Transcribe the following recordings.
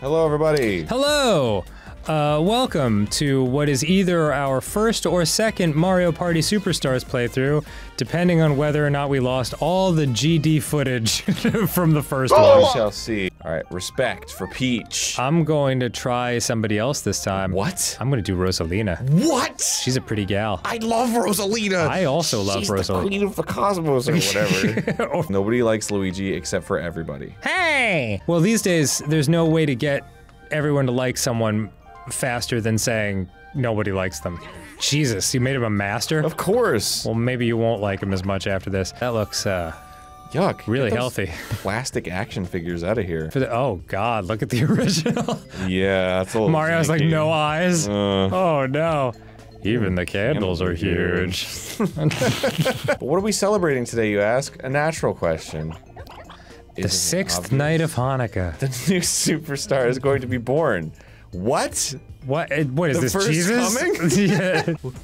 Hello, everybody. Hello! Uh, welcome to what is either our first or second Mario Party Superstars playthrough, depending on whether or not we lost all the GD footage from the first We one. shall see. All right, respect for Peach. I'm going to try somebody else this time. what? I'm going to do Rosalina. What? She's a pretty gal. I love Rosalina. I also love She's the Rosalina. queen of the cosmos or whatever. Nobody likes Luigi except for everybody. Hey! Well, these days, there's no way to get everyone to like someone faster than saying nobody likes them. Jesus, you made him a master? Of course. Well, maybe you won't like him as much after this. That looks, uh, Yuck. Really healthy. Plastic action figures out of here. For the, oh god, look at the original. Yeah, that's a little. Mario's like no eyes. Uh, oh no. Even the candles are huge. but what are we celebrating today, you ask? A natural question. the sixth night of Hanukkah. The new superstar is going to be born. What? What? What is The this? first Jesus? coming? yeah.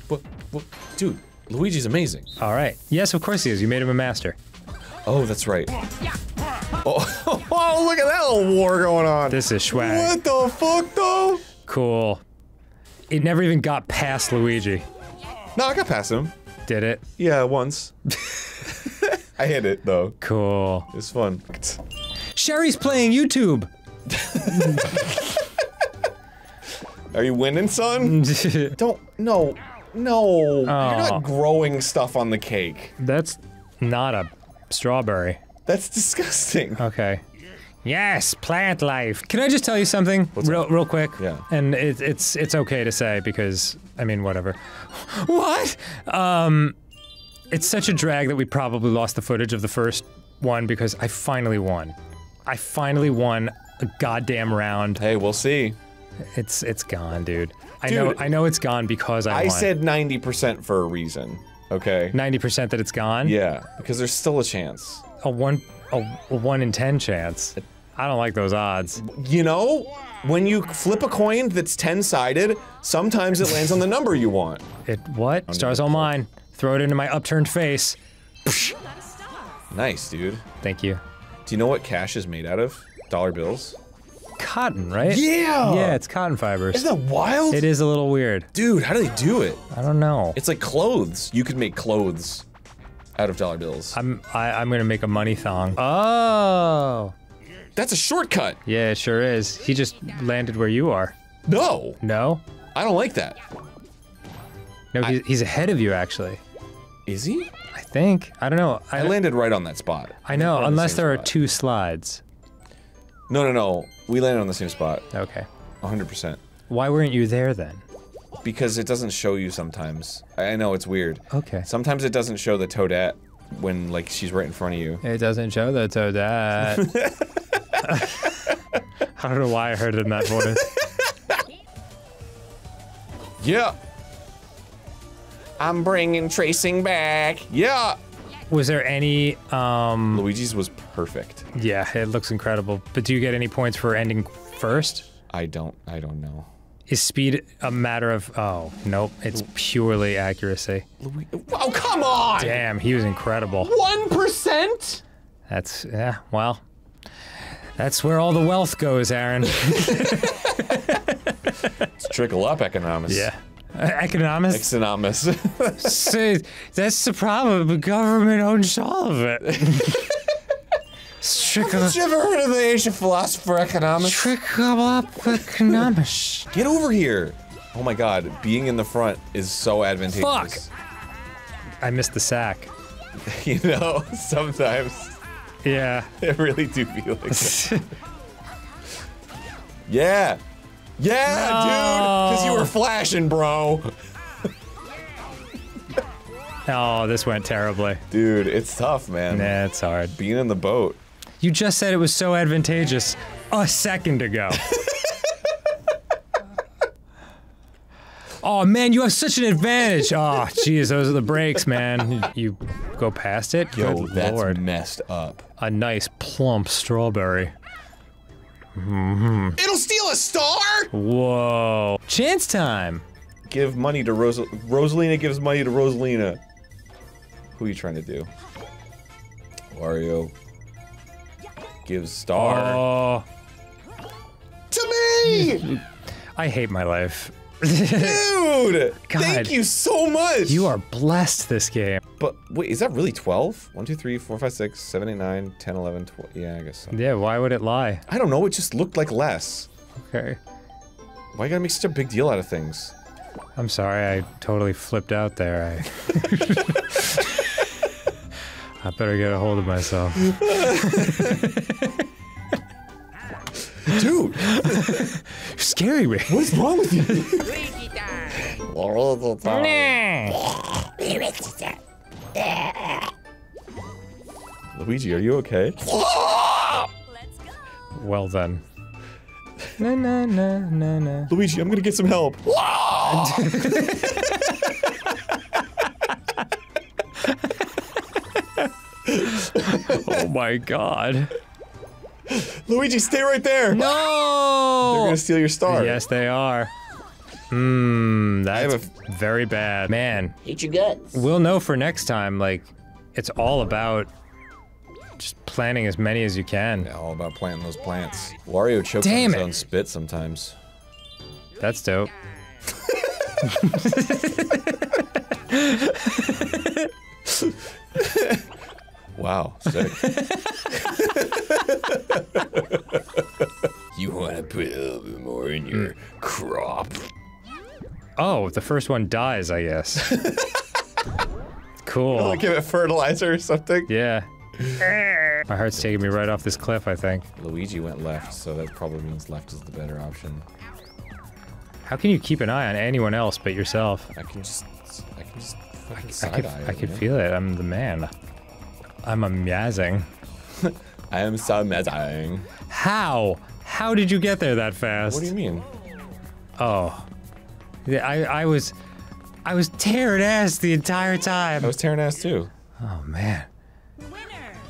What? What? Dude, Luigi's amazing. All right. Yes, of course he is. You made him a master. Oh, that's right. Oh, oh, look at that little war going on. This is swag. What the fuck, though? Cool. It never even got past Luigi. No, I got past him. Did it? Yeah, once. I hit it though. Cool. It's fun. Sherry's playing YouTube. Are you winning, son? Don't. No. No. You're not growing stuff on the cake. That's not a strawberry. That's disgusting. Okay. Yes, plant life. Can I just tell you something, real, real quick? Yeah. And it, it's it's okay to say because I mean whatever. what? Um, it's such a drag that we probably lost the footage of the first one because I finally won. I finally won a goddamn round. Hey, we'll see. It's it's gone, dude. I know I know it's gone because I, I won. said 90% for a reason. Okay? ninety percent that it's gone. Yeah, because there's still a chance. A one a, a one in ten chance. I don't like those odds. You know, when you flip a coin that's 10 sided, sometimes it lands on the number you want. It what? Stars all mine. Throw it into my upturned face. Nice, dude. Thank you. Do you know what cash is made out of? Dollar bills? Cotton, right? Yeah! Yeah, it's cotton fibers. Isn't that wild? It is a little weird. Dude, how do they do it? I don't know. It's like clothes. You could make clothes out of dollar bills. I'm I, I'm gonna make a money thong. Oh, That's a shortcut. yeah, it sure is. He just landed where you are. No, No, I don't like that. no, he's, he's ahead of you actually. Is he? I think. I don't know. I, I landed right on that spot. I know, We're the unless same there are two slides. No, no, no. We landed on the same spot. Okay. 100%. Why weren't you there then? Because it doesn't show you sometimes. I I know it's weird. Okay. Sometimes it doesn't show the Toadette when like she's right in front of you. It doesn't show the toadette. I don't know why I heard it in that voice. Yeah. I'm bringing tracing back. Yeah. Was there any um Luigi's was perfect. yeah, it looks incredible. But do you get any points for ending first? I don't I don't know. Is speed a matter of oh, nope, it's purely accuracy. Lui- oh, come on. Damn, he was incredible. 1%? That's yeah, well. That's where all the wealth goes, Arin. It's trickle up economics. yeah. Uh, Economists Economics. say that's the problem. The government owns all of it. Have you ever heard of the Asian philosopher up economics. Get over here. Oh my god, being in the front is so advantageous. Fuck! I missed the sack. you know, sometimes Yeah. I really do feel like that. Yeah. Yeah, dude! Because you were flashing, bro. oh, this went terribly. Dude, it's tough, man. Nah, it's hard. Being in the boat. You just said it was so advantageous a second ago. oh man, you have such an advantage. Oh, jeez, those are the brakes, man. You go past it. Yo, Good that's lord. messed up. A nice plump strawberry. It'll steal a star? Whoa. Chance time. Give money to Ros- Rosalina gives money to Rosalina. Who are you trying to do? Wario gives star Oh, to me! I hate my life. Dude! God. Thank you so much! you are blessed this game. But wait, is that really 12? 1, 2, 3, 4, 5, 6, 7, 8, 9, 10, 11, 12. Yeah, I guess so. Yeah, why would it lie? I don't know, it just looked like less. Okay. Why you gotta make such a big deal out of things? I'm sorry, I totally flipped out there. I I better get a hold of myself. Dude, You're scary me. what is wrong with you? Luigi, are you okay? Well then. Na na na na na. Luigi, I'm gonna get some help. Oh my god. Luigi, stay right there! No! They're gonna steal your star. Yes, they are. Hmm, have that's very bad. Man, Eat your guts. we'll know for next time, like, it's all about just planting as many as you can. Yeah, all about planting those plants. Wario chokes Damn on his it. own spit sometimes. That's dope. Wow, sick. you wanna put a little bit more in your crop? Oh, the first one dies, I guess. cool. Like give it fertilizer or something? Yeah. My heart's taking me right off this cliff, I think. Luigi went left, so that probably means left is the better option. How can you keep an eye on anyone else but yourself? I can just, I can just fucking I side could, eye I it, could feel it. I'm the man. I'm a meowsing. I am so amazing. How? How did you get there that fast? What do you mean? Oh. Yeah, I, I was... I was tearing ass the entire time. I was tearing ass too. Oh, man.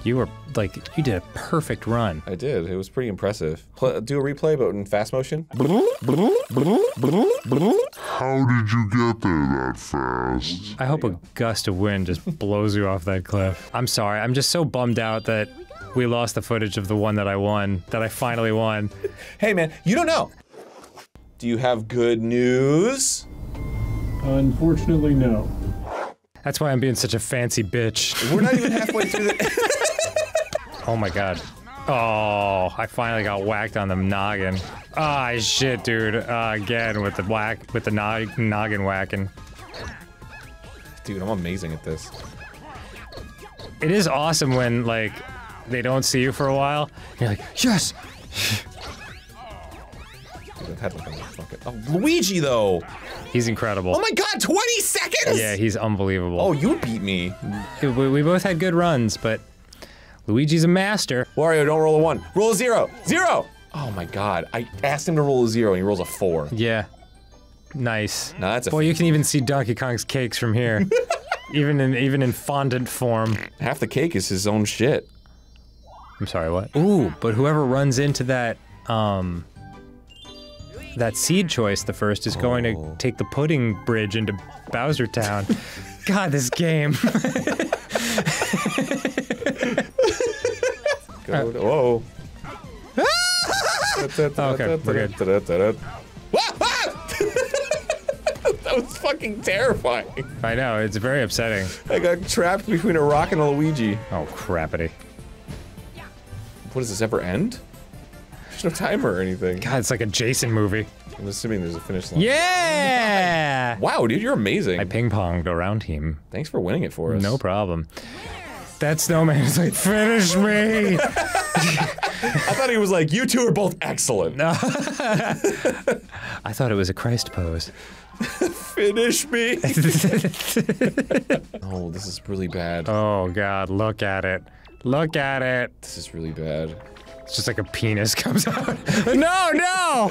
You were, like, you did a perfect run. I did. It was pretty impressive. Pl do a replay, but in fast motion. How did you get there that fast? I hope a gust of wind just blows you off that cliff. I'm sorry, I'm just so bummed out that we lost the footage of the one that I won, that I finally won. Hey man, you don't know. Do you have good news? Unfortunately, no. That's why I'm being such a fancy bitch. We're not even halfway through the. Oh my god. Oh, I finally got whacked on the noggin. Ah, shit, dude. Uh, again with the whack, with the nog noggin whacking. Dude, I'm amazing at this. It is awesome when, like, they don't see you for a while. You're like, yes! Dude, I've had like a fucking. Oh, Luigi though. He's incredible. Oh my god, 20 seconds! yeah, he's unbelievable. Oh, you beat me. We, we both had good runs, but Luigi's a master. Wario, don't roll a one. Roll a zero. Zero! Oh my god. I asked him to roll a zero and he rolls a four. Yeah. Nice. Nah, that's a Boy, you can even see Donkey Kong's cakes from here. even in even in fondant form. half the cake is his own shit. I'm sorry, what? Ooh, but whoever runs into that um that seed choice the first is going Oh. to take the pudding bridge into Bowser Town. God, this game. Go whoa. Okay, we're good. that was fucking terrifying. I know, it's very upsetting. I got trapped between a rock and a Luigi. Oh, crappity. What does this ever end? There's no timer or anything. God, it's like a Jason movie. I'm assuming there's a finish line. Yeah! Wow, dude, you're amazing. I ping-ponged around him. Thanks for winning it for us. No problem. That snowman is like, finish me! I thought he was like, you two are both excellent. I thought it was a Christ pose. Finish me. oh, this is really bad. Oh god, look at it. Look at it. This is really bad. It's just like a penis comes out. no, no!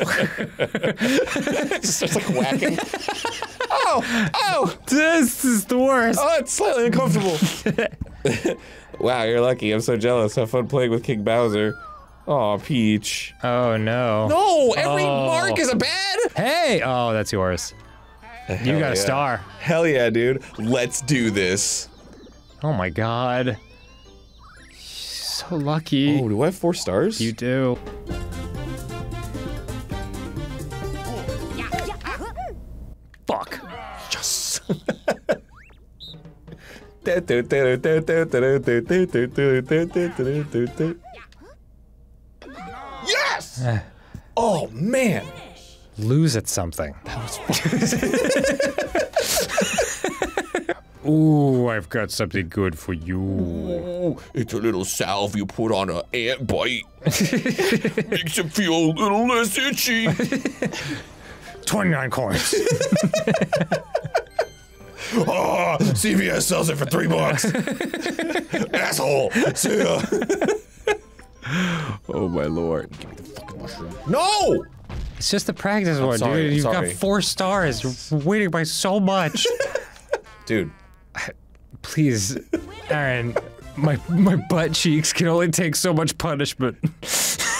Just starts like whacking. oh, oh, This is the worst. oh, it's slightly uncomfortable. wow, you're lucky. I'm so jealous. Have fun playing with King Bowser. Oh, Peach. Oh no. No, every Oh. mark is a bad. Hey! Oh, that's yours. You Hell got a star. Hell yeah, dude. Let's do this. Oh my god. Oh, lucky. Oh, do I have four stars? You do. Fuck. Yes. yes! oh, man. Lose at something. That was Ooh, I've got something good for you. Oh, it's a little salve you put on an ant bite. Makes it feel a little less itchy. 29 coins. Ah, oh, CVS sells it for three bucks. Asshole. See ya. oh my lord. Give me the fucking mushroom. No! It's just the practice one, sorry, dude. You've sorry. got four stars. You're waiting by so much. Dude, Please, Arin, my my butt cheeks can only take so much punishment.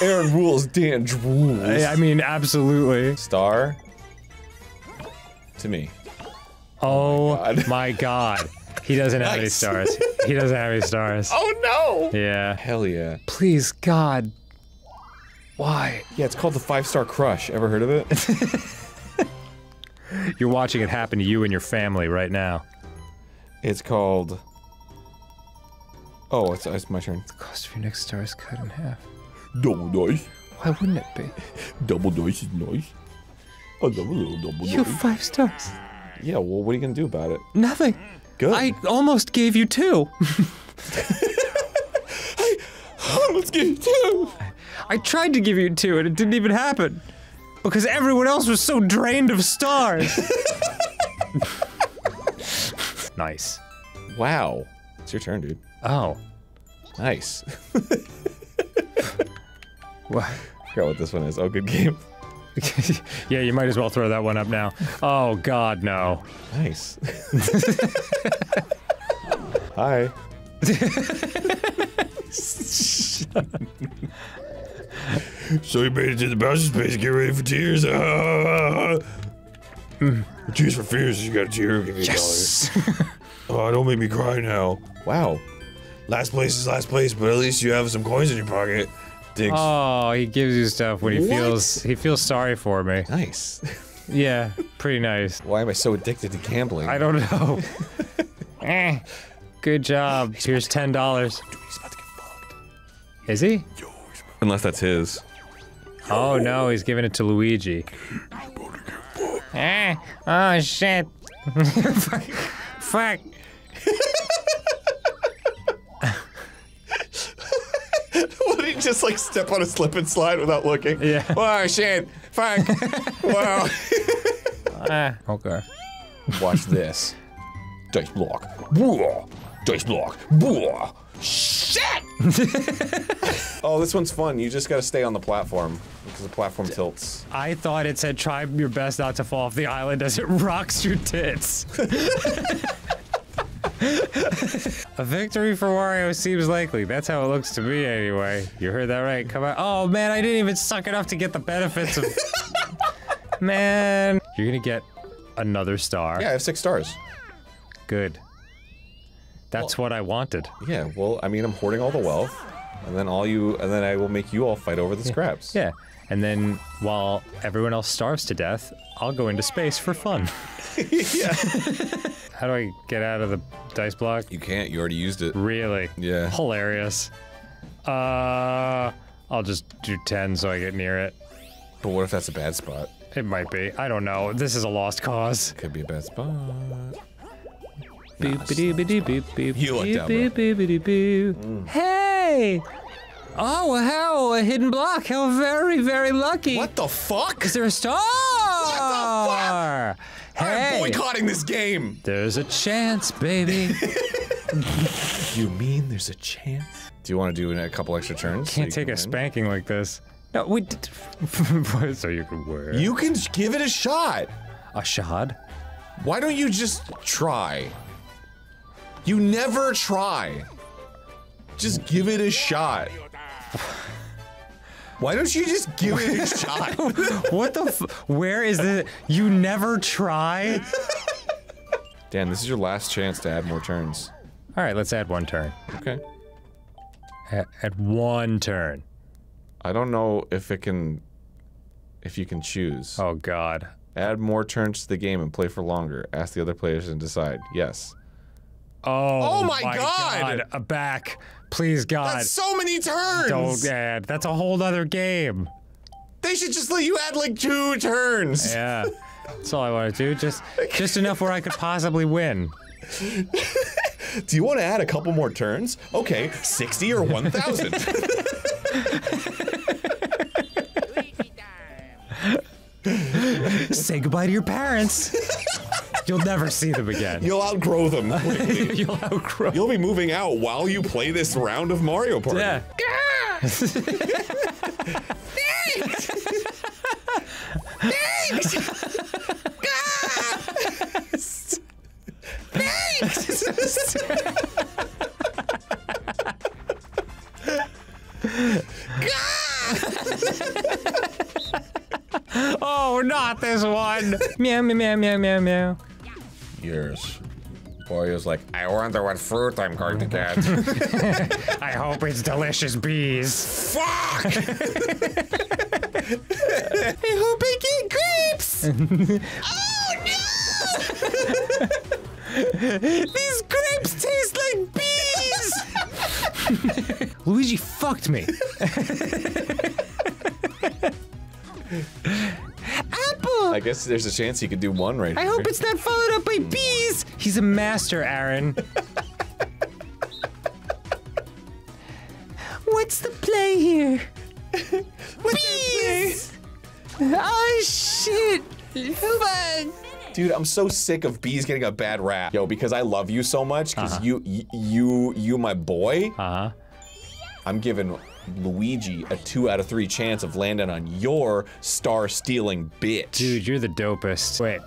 Arin rules, Dan drools. I I mean, absolutely. Star to me. Oh, oh God. my god. He doesn't have any stars. He doesn't have any stars. Oh no! Yeah. Hell yeah. Please, God. Why? Yeah, it's called the Five Star Crush. Ever heard of it? You're watching it happen to you and your family right now. It's called. Oh, it's, it's my turn. The cost of your next star is cut in half. Double dice. Why wouldn't it be? Double dice is nice. I love a little double You have five stars. Yeah, well, what are you gonna do about it? Nothing. Good. I almost gave you two. Let's get two. I tried to give you two and it didn't even happen. Because everyone else was so drained of stars. Nice. Wow. It's your turn, dude. Oh. Nice. What? I forgot what this one is. Oh, good game. yeah, you might as well throw that one up now. Oh, God, no. Nice. Hi. so you made it to the Bowser space. Get ready for tears. Mm. Tears for fears. You got a tear. Give me a dollar. Oh, don't make me cry now. Wow. Last place is last place, but at least you have some coins in your pocket. Thanks. Oh, he gives you stuff when he What? feels he feels sorry for me. nice. Yeah, pretty nice. Why am I so addicted to gambling? I don't know. eh, good job. Here's ten dollars. He's about to get fucked. Is he? Unless that's his. Oh no, he's giving it to Luigi. Eh, oh shit. Fuck. Fuck. Would he just like step on a slip and slide without looking? Yeah. Oh shit! Fuck! wow. Ah, okay. Watch this. Dice block. Boo! Dice block. Boo! Shit! oh, this one's fun. You just gotta stay on the platform because the platform tilts. I thought it said try your best not to fall off the island as it rocks your tits. A victory for Wario seems likely. That's how it looks to me anyway. You heard that right. Come on. Oh man, I didn't even suck enough to get the benefits of Man, you're going to get another star. Yeah, I have six stars. Good. That's what I wanted. Yeah, well, I mean, I'm hoarding all the wealth, and then all you, and then I will make you all fight over the scraps. Yeah. And then while everyone else starves to death, I'll go into space for fun. yeah. How do I get out of the dice block? You can't. You already used it. Really? Yeah. Hilarious. Uh, I'll just do 10 so I get near it. But what if that's a bad spot? It might be. I don't know. This is a lost cause. Could be a bad spot. Boop-a-doo-ba-doo-boop-boop, You lucked out, bro. boop-a-doo-ba-doo-boo. Hey! Oh, how a hidden block. How very, very lucky. What the fuck? Is there a star? What the fuck? Hey! I'm boycotting this game. There's a chance, baby. You mean there's a chance? Do you want to do a couple extra turns? so Can't you take can a win? spanking like this. No, we so you can wear You can give it a shot. a shot. Why don't you just try? You never try. Just give it a shot. Why don't you just give it a shot? What the? F- where is the? You never try. Dan, this is your last chance to add more turns. All right, let's add one turn. Okay. Add, add one turn. I don't know if it can if you can choose. Oh God. Add more turns to the game and play for longer. Ask the other players and decide. Yes. Oh, Oh my God. A back. Please, God. That's so many turns. Don't add. That's a whole other game. They should just let you add like two turns. Yeah. That's all I want to do. Just, just enough where I could possibly win. Do you want to add a couple more turns? Okay, 60 or 1,000. Say goodbye to your parents. You'll never see them again. You'll outgrow them. You'll outgrow. You'll be moving out while you play this round of Mario Party. Yeah. Thanks. Thanks. Thanks. Oh, not this one. meow, meow, meow, meow, meow, meow. Yes. Mario's like, I wonder what fruit I'm going to get. I hope it's delicious bees. Fuck! I hope I get grapes. oh no! These grapes taste like bees. Luigi fucked me. Guess there's a chance he could do one right I here. hope it's not followed up by bees. He's a master, Arin. What's the play here? bees. Oh shit! Fun. Dude, I'm so sick of bees getting a bad rap. Yo, because I love you so much, because Uh-huh. you, you, you, my boy, Uh huh. I'm giving Luigi a two out of three chance of landing on your star-stealing bitch. Dude, you're the dopest. Wait.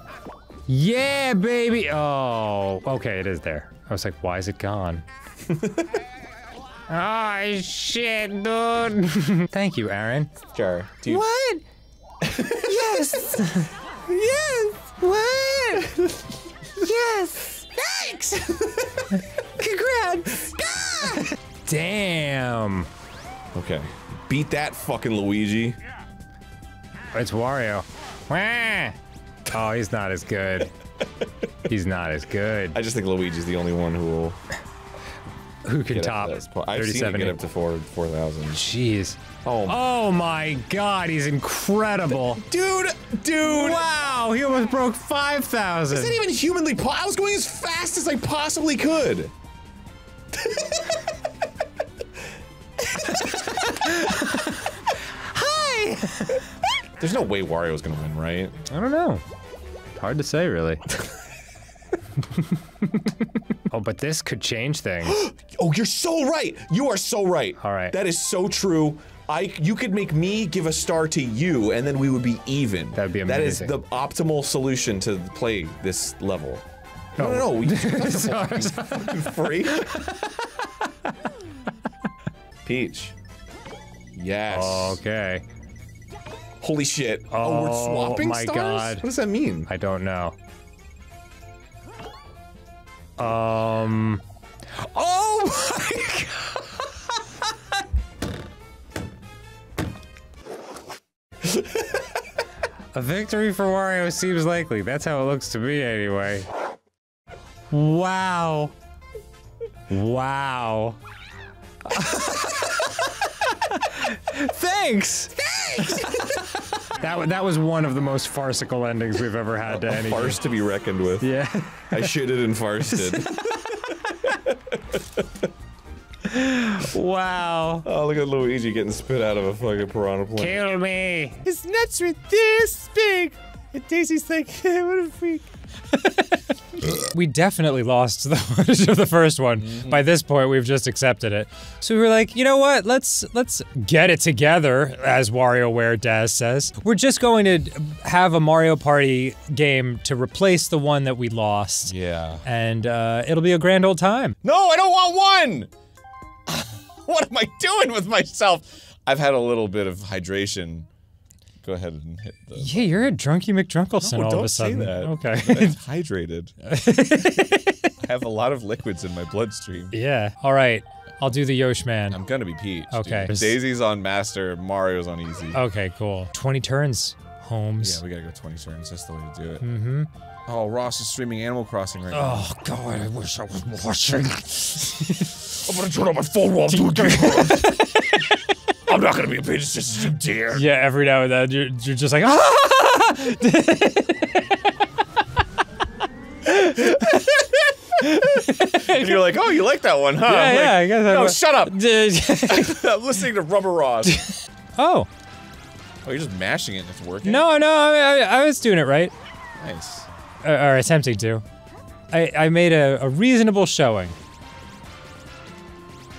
Yeah, baby. Oh, okay, it is there. I was like, why is it gone? oh shit, dude. Thank you, Arin. Sure. Dude, What? yes. yes. What? yes. Thanks. Congrats. Damn. Okay. Beat that fucking Luigi. It's Wario. Wah. Oh, he's not as good. He's not as good. I just think Luigi's the only one who will Who can get top up to this point. I've seen it 37? get up to four four thousand. Jeez. Oh, Oh my god, he's incredible. dude, dude. Wow, he almost broke 5,000. Is that even humanly po- I was going as fast as I possibly could. There's no way Wario's gonna win, right? I don't know. Hard to say, really. oh, but this could change things. Oh, you're so right. You are so right. All right. That is so true. I you could make me give a star to you, and then we would be even. That'd be amazing. That is the optimal solution to play this level. No, no, oh. no. We Sorry. free. Peach. Yes. okay. Holy shit. Oh, we're Oh swapping my stars? God. What does that mean? I don't know. Um. Oh my god! A victory for Wario seems likely. That's how it looks to me, anyway. Wow. Wow. Thanks. That that was one of the most farcical endings we've ever had to any. Farce to be reckoned with. Yeah. I shitted and farsted. wow. oh, look at Luigi getting spit out of a fucking piranha plant. Kill me. His nuts were this big. And Daisy's like, what a freak. We definitely lost the footage of the first one. By this point, we've just accepted it. So we were like, you know what? Let's let's get it together, as WarioWare Daz says. We're just going to have a Mario Party game to replace the one that we lost, Yeah. and uh, it'll be a grand old time. No, I don't want one! what am I doing with myself? I've had a little bit of hydration. Go ahead and hit the. Yeah, you're a drunky McDrunkleson No, all of don't a say sudden. that. Okay. I'm hydrated. I have a lot of liquids in my bloodstream. yeah. All right. I'll do the Yosh man. I'm gonna be Peach. Okay. dude. Daisy's on Master, Mario's on Easy. Okay, cool. 20 turns. Homes. Yeah, we gotta go 20 turns. That's the way to do it. Mm-hmm. Oh, Ross is streaming Animal Crossing right now. Oh god, I wish I was watching. I'm gonna turn on my phone while I'm doing I'm not gonna be a just you dare. yeah, every now and then you're, you're just like, ah! And you're like, oh, you like that one, huh? Yeah, I'm like, yeah, I guess I No, wa- shut up. Dude. I'm listening to Rubber Ross. oh Oh, you're just mashing it and it's working? no, no, I, I, I was doing it right, Nice. or, or attempting to. I, I made a, a reasonable showing.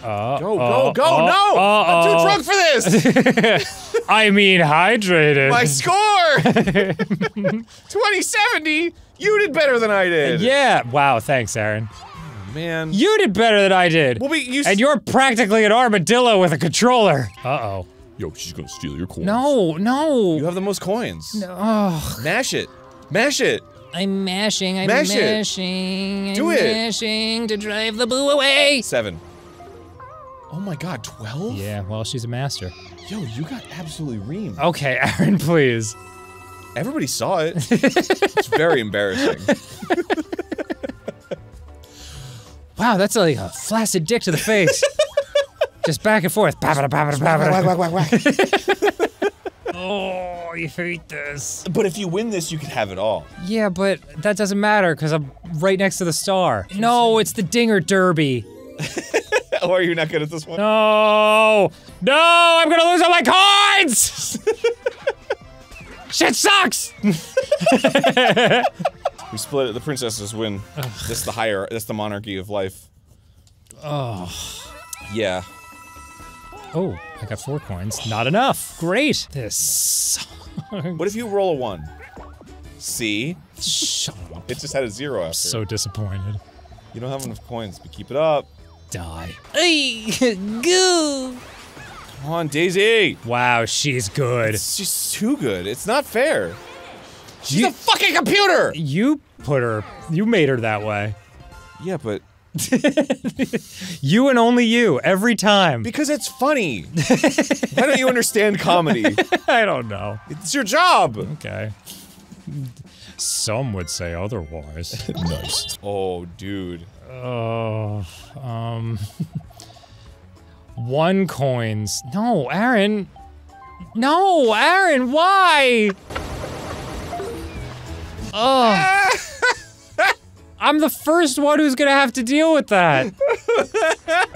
Uh, Go, uh, go, go! uh, no! I'm too drunk for this! I mean, hydrated. My score! 2070! You did better than I did! yeah. Wow. Thanks, Arin. Man. You did better than I did. Well, we, you and you're practically an armadillo with a controller. Uh oh. Yo, she's gonna steal your coins. No, no. You have the most coins. Oh, Mash it. Mash it. I'm mashing. I'm Mash it. mashing. I'm Do it. mashing to drive the boo away. Seven. Oh my god, 12? Yeah. Well, she's a master. Yo, you got absolutely reamed. Okay, Arin, please. Everybody saw it. it's very embarrassing. Wow, that's like a flaccid dick to the face. Just back and forth. Oh, I hate this. But if you win this, you can have it all. Yeah, but that doesn't matter because I'm right next to the star. No, it's the Dinger Derby. Oh, are you not good at this one? No! No! I'm gonna lose all my coins! Shit sucks! We split it. The princesses win. That's the higher. That's the monarchy of life. Oh. Yeah. Oh, I got four coins. Not enough. Great. This. What if you roll a one? See? Shut up. It just had a zero after. So disappointed. you don't have enough coins, but keep it up. Die. Hey, goo. Come on, Daisy. Wow, she's good. It's just too good. It's not fair. She's You- a fucking computer. You put her. You made her that way. Yeah, but You and only you every time. because it's funny. Why don't you understand comedy? I don't know. It's your job. Okay. Some would say otherwise. nice. Oh, dude. Oh, um. one coins. No, Arin. No, Arin, why? Oh. I'm the first one who's gonna have to deal with that.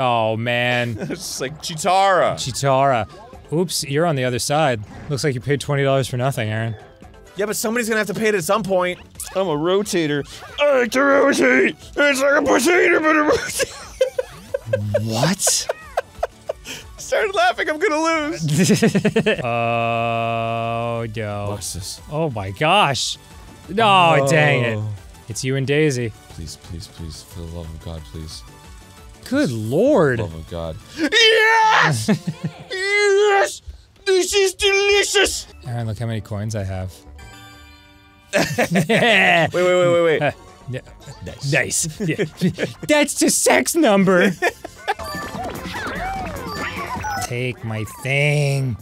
Oh, man. It's like Chitara. Chitara. Oops, you're on the other side. Looks like you paid $20 for nothing, Arin. Yeah, but somebody's gonna have to pay it at some point. I'm a rotator. I like to rotate. It's like a potato, but a rotate. What? Started laughing. I'm gonna lose. oh, no. What's this? Oh my gosh. No, dang it. Oh. It's you and Daisy. Please, please, please, for the love of God, please. Good lord. Love of God. Yes! yes! This is delicious! Arin, look how many coins I have. Wait, wait, wait, wait, wait. Yeah. Nice. Yeah. That's the sex number. Take my thing.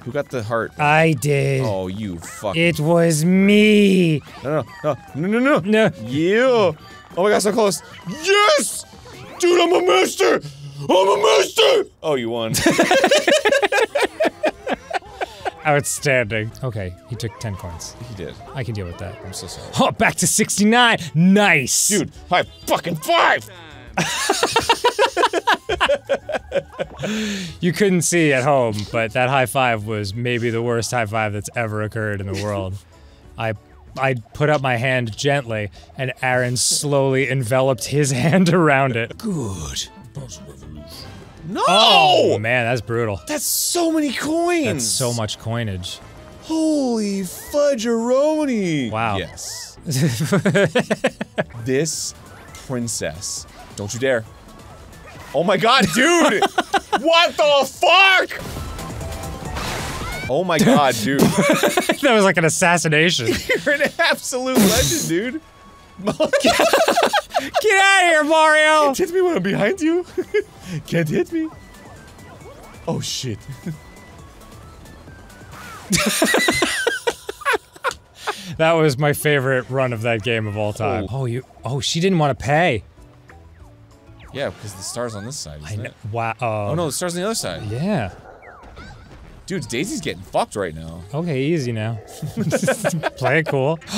Who got the heart? I did. Oh, you fuck. It was me. No, no, no, no, no, no. No. Yeah. Oh my god, so close. Yes! Dude, I'm a master! I'm a master! Oh, you won. Outstanding. Okay, he took 10 coins. he did. I can deal with that. I'm so sorry. Oh, back to 69. Nice. Dude, high fucking five! You couldn't see at home, but that high five was maybe the worst high five that's ever occurred in the world. I I put up my hand gently, and Arin slowly enveloped his hand around it. Good. No! Oh man, that's brutal. That's so many coins! That's so much coinage. Holy fudgeroni! Wow. Yes. this princess. Don't you dare. Oh my god, dude! what the fuck? Oh my god, dude. that was like an assassination. You're an absolute legend, dude. Get out of here, Mario! Can't hit me when I'm behind you. Can't hit me. Oh shit. That was my favorite run of that game of all time. Oh, oh you. Oh, she didn't want to pay. Yeah, because the star's on this side, isn't know. it? Wow. Oh, uh, Oh no, the star's on the other side. Yeah. Dude, Daisy's getting fucked right now. Okay, easy now. Play it cool.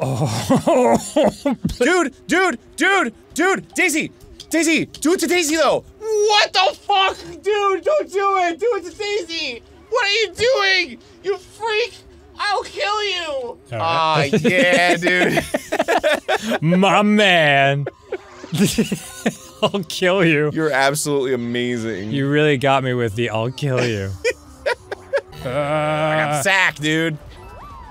oh. dude, dude, dude, dude, Daisy, Daisy, do it to Daisy though. What the fuck, dude? Don't do it. Do it to Daisy. What are you doing? You freak! I'll kill you. Ah, right. yeah, dude. My man. I'll kill you. You're absolutely amazing. You really got me with the I'll kill you. I Uh, got sack, dude.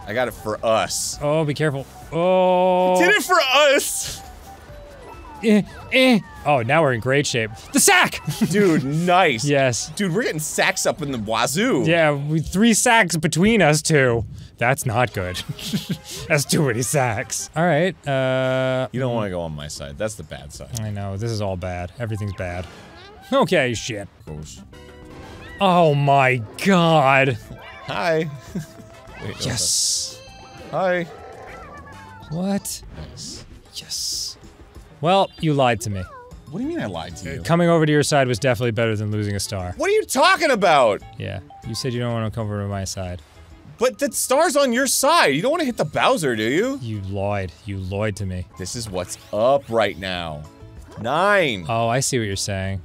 I got it for us. oh, be careful. Oh. Did it for us, Eh, eh. Oh, now we're in great shape. The sack! dude. Nice. yes. Dude, we're getting sacks up in the wazoo. Yeah, we three sacks between us two. That's not good. That's too many sacks. All right. Uh, You don't want to go on my side. That's the bad side. I know this is all bad. Everything's bad. Okay, shit. Goes. Oh my god. Hi. Wait, Yes. Hi. What? Nice. Yes. Well, you lied to me. What do you mean I lied to uh, you? Coming over to your side was definitely better than losing a star. What are you talking about? Yeah. You said you don't want to come over to my side. But the star's on your side. You don't want to hit the Bowser, do you? You lied. You lied to me. This is what's up right now. Nine. Oh, I see what you're saying.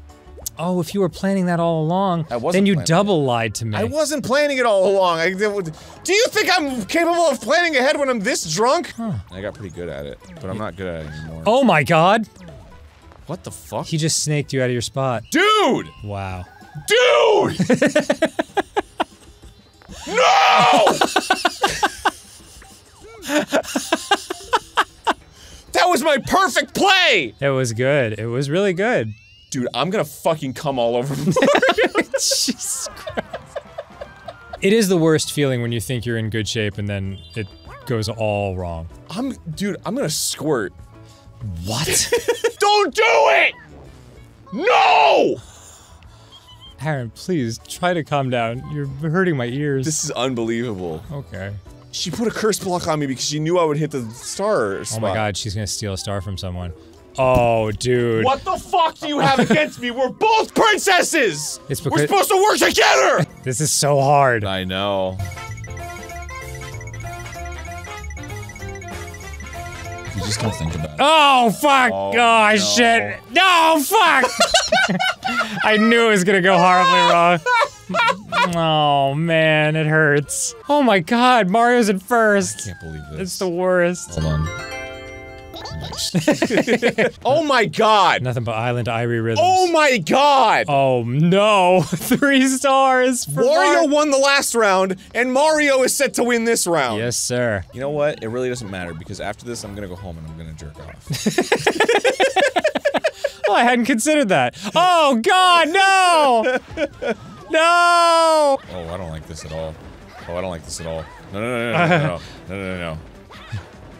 Oh, if you were planning that all along, I wasn't then you planning double lied to me. I wasn't planning it all along. I, do you think I'm capable of planning ahead when I'm this drunk? I got pretty good at it, but I'm not good at it anymore. Oh my god! What the fuck? He just snaked you out of your spot. Dude! Wow. Dude! no! that was my perfect play! It was good. It was really good. Dude, I'm gonna fucking come all over Jesus Christ. It is the worst feeling when you think you're in good shape and then it goes all wrong. I'm, dude, I'm gonna squirt. What? Don't do it! No! Arin, please try to calm down. You're hurting my ears. This is unbelievable. okay. She put a curse block on me because she knew I would hit the star spot. Oh my god, she's gonna steal a star from someone. Oh, dude. What the fuck do you have against me? We're both princesses! It's We're supposed to work together! This is so hard. I know. You just don't think about it. Oh fuck! Oh, Oh, no. shit! No fuck! I knew it was gonna go horribly wrong. Oh man, it hurts. Oh my god, Mario's in first. I can't believe this. It's the worst. Hold on. Nice. oh my god! Nothing but Island Irie rhythms. Oh my god! Oh no! Three stars for Wario Mar- won the last round, and Mario is set to win this round. Yes, sir. You know what? It really doesn't matter because after this, I'm gonna go home and I'm gonna jerk off. Oh, I hadn't considered that. Oh god, no! No! oh, I don't like this at all. Oh, I don't like this at all. No, no, no, no, no, no, no, no, no, no.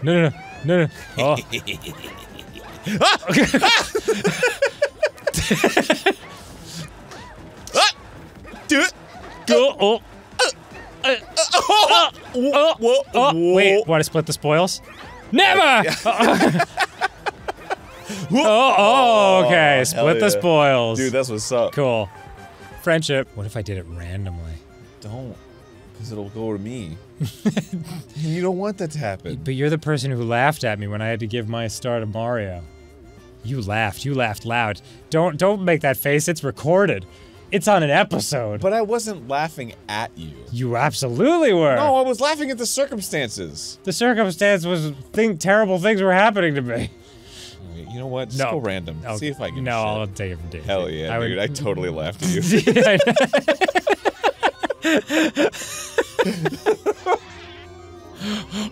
No, no, no, no. Oh. Ah! Do it. Go. Oh. Oh, Oh, whoa, oh, wait, want to split the spoils? Never! oh, oh, okay, split the spoils. Dude, that's what's up. cool. Friendship. What if I did it randomly? Don't, because it'll go to me. you don't want that to happen. But you're the person who laughed at me when I had to give my star to Mario. You laughed. You laughed loud. Don't don't make that face. It's recorded. It's on an episode. But I wasn't laughing at you. you absolutely were. No, I was laughing at the circumstances. The circumstance was think terrible things were happening to me. You know what? Just No. go random. Okay. See if I can. No, I'll take it from Dave. Hell yeah, I would- I totally laughed at you.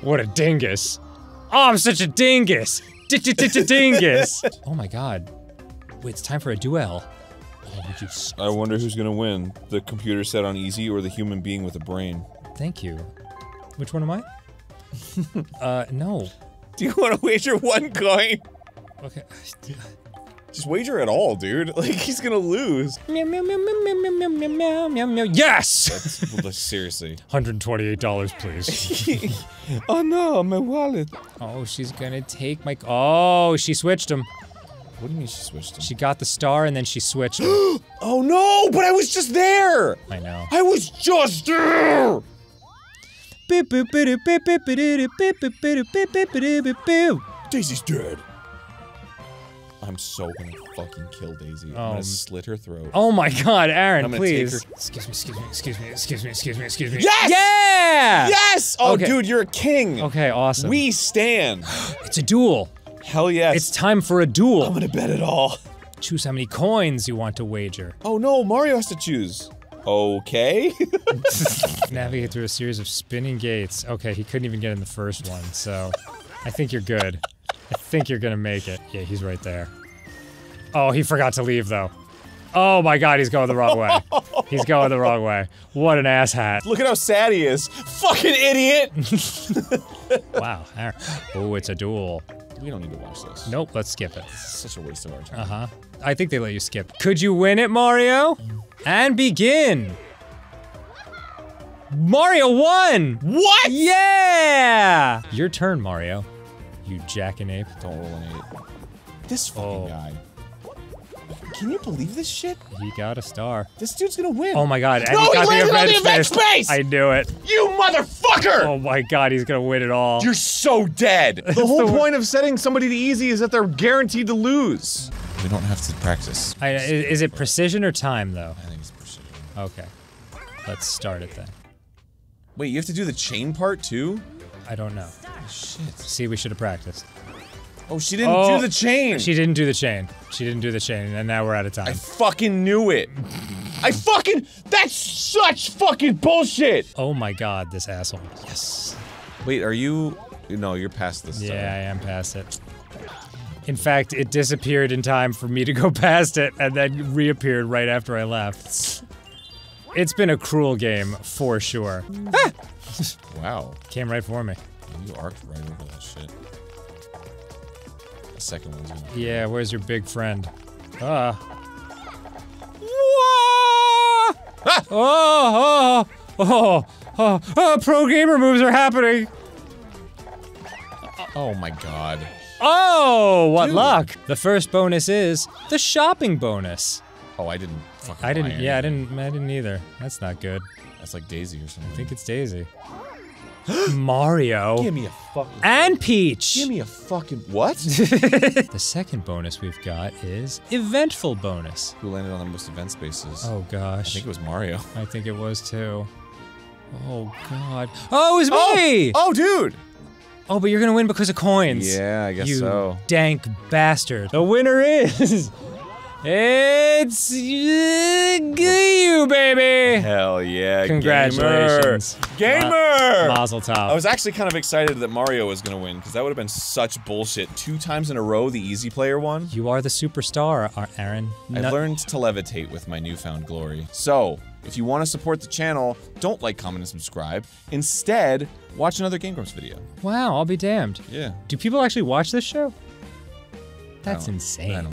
What a dingus. Oh, I'm such a dingus. Dingus. oh my god. Wait, it's time for a duel. Oh, would you s- I wonder who's gonna win: the computer set on easy or the human being with a brain. Thank you. Which one am I? uh, no. Do you want to wager one coin? Okay. Just wager at all, dude. Like, he's gonna lose. yes! seriously. $128, please. oh no, my wallet. Oh, she's gonna take my- Oh, she switched him. What do you mean she switched him? She got the star and then she switched oh no, but I was just there! I know. I was just there! Daisy's dead. I'm so gonna fucking kill Daisy. I'm Um, gonna slit her throat. Oh my god, Arin, I'm please. Excuse me, excuse me, excuse me, excuse me, excuse me, excuse me. Yes! Yeah! Yes! Oh, Okay. dude, you're a king. Okay, awesome. We stand. It's a duel. Hell yes. It's time for a duel. I'm gonna bet it all. Choose how many coins you want to wager. Oh no, Mario has to choose. Okay. Navigate through a series of spinning gates. Okay, he couldn't even get in the first one, so I think you're good. I think you're gonna make it. Yeah, he's right there. Oh, he forgot to leave though. Oh my god, he's going the wrong way. He's going the wrong way. What an asshat. Look at how sad he is. Fucking idiot. Wow. Oh, it's a duel. we don't need to watch this. Nope, let's skip it. It's such a waste of our time. Uh huh. I think they let you skip. Could you win it, Mario? And begin. Mario won! What? Yeah! Your turn, Mario. You jackanape. Don't roll an eight. This fucking Oh. guy. Can you believe this shit? He got a star. This dude's gonna win. Oh my god, No, he he landed the on the event space. space! I knew it. You motherfucker! Oh my god, he's gonna win it all. You're so dead. The whole the point of setting somebody to easy is that they're guaranteed to lose. We don't have to practice. I, i- is it precision or time, though? I think it's precision. Okay. Let's start it then. Wait, you have to do the chain part too? I don't know. Shit. See, we should have practiced. Oh, she didn't Oh, do the chain. She didn't do the chain. She didn't do the chain, and now we're out of time. I fucking knew it. I fucking. That's such fucking bullshit. oh my god, this asshole. Yes. Wait, are you? No, you're past this. Yeah, I am past it. In fact, it disappeared in time for me to go past it and then reappeared right after I left. It's been a cruel game, for sure. Wow. Came right for me. You arced right over that shit. The second one's gonna. Yeah, where's your big friend? Ah. Ah! Oh, oh, oh, oh, oh, pro gamer moves are happening. Oh my god. Oh, what Dude. luck. The first bonus is the shopping bonus. Oh, I didn't. Fucking I didn't, yeah, I didn't, I didn't either. That's not good. That's like Daisy or something. I think it's Daisy. Mario. Give me a fucking. And Peach. Give me a fucking what? the second bonus we've got is eventful bonus. Who landed on the most event spaces? Oh gosh. I think it was Mario. I think it was too. Oh god. Oh, it was oh! me! Oh, dude. Oh, but you're gonna win because of coins. Yeah, I guess you so. dank bastard. The winner is. It's you, baby. Hell yeah! Congratulations. gamer. Ma- Mazel tov. I was actually kind of excited that Mario was gonna win because that would have been such bullshit. Two times in a row, the easy player won. you are the superstar, Ar- Arin. I've learned to levitate with my newfound glory. So, if you want to support the channel, don't like, comment, and subscribe. Instead, watch another Game Grumps video. Wow, I'll be damned. Yeah. Do people actually watch this show? That's don't- insane. I don't